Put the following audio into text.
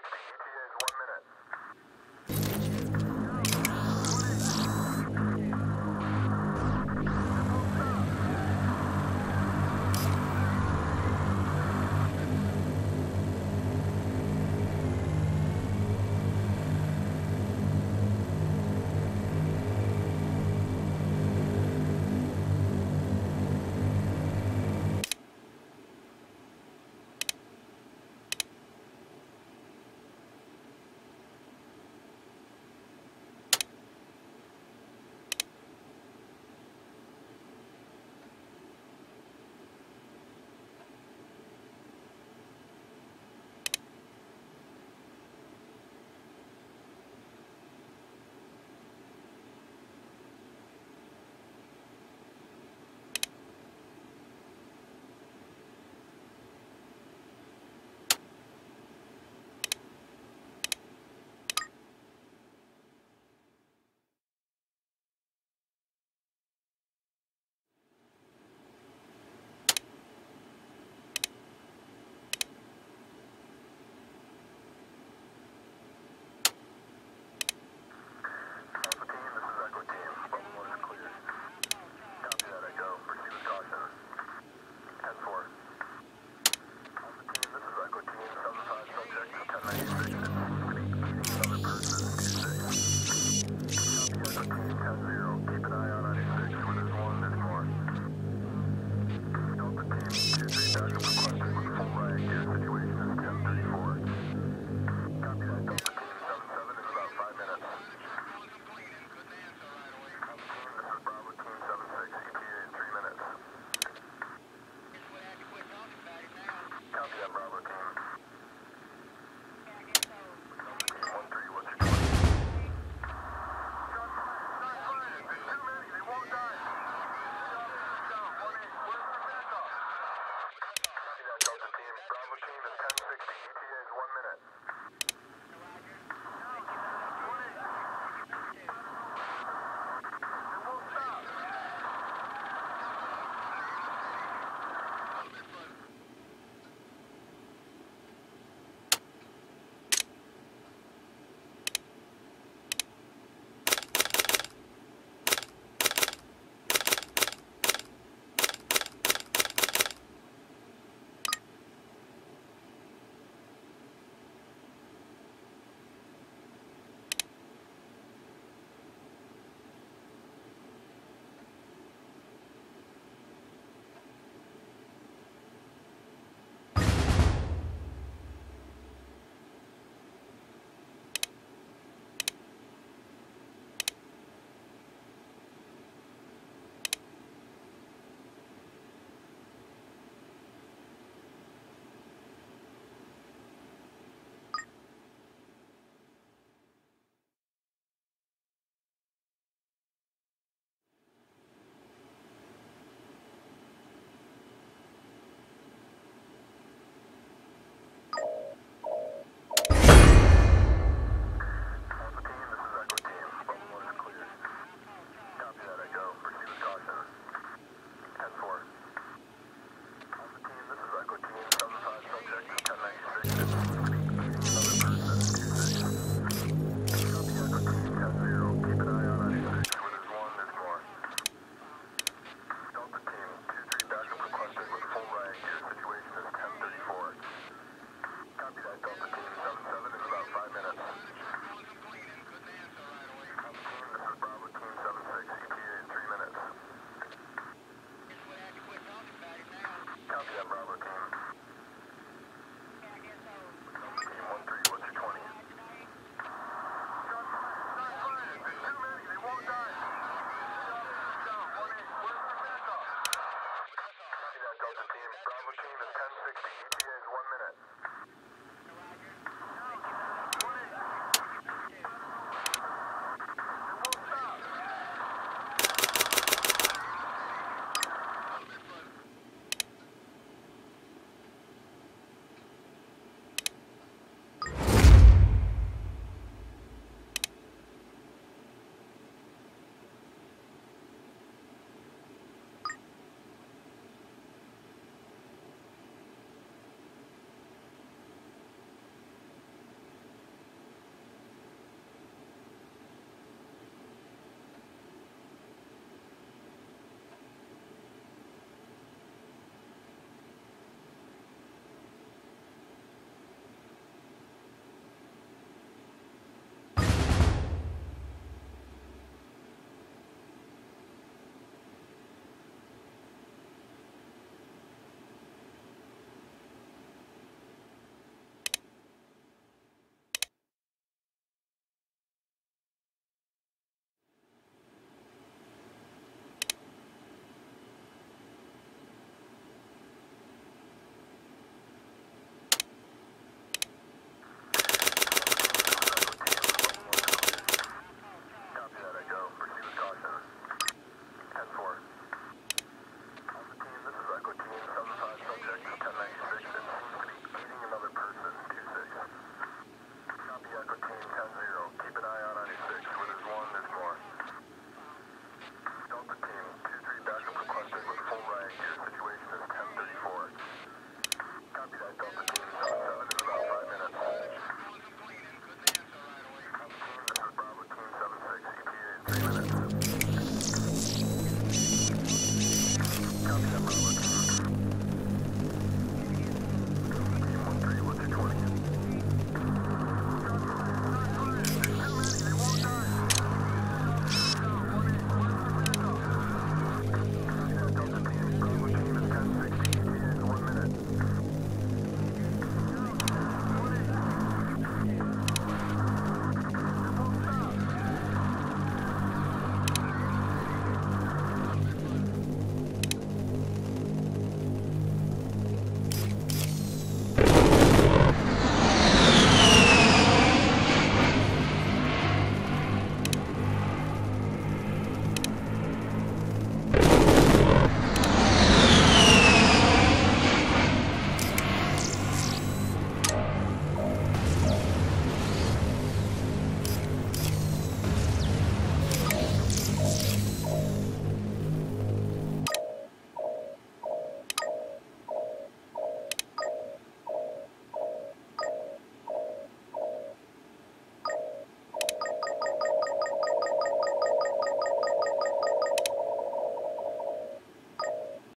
16.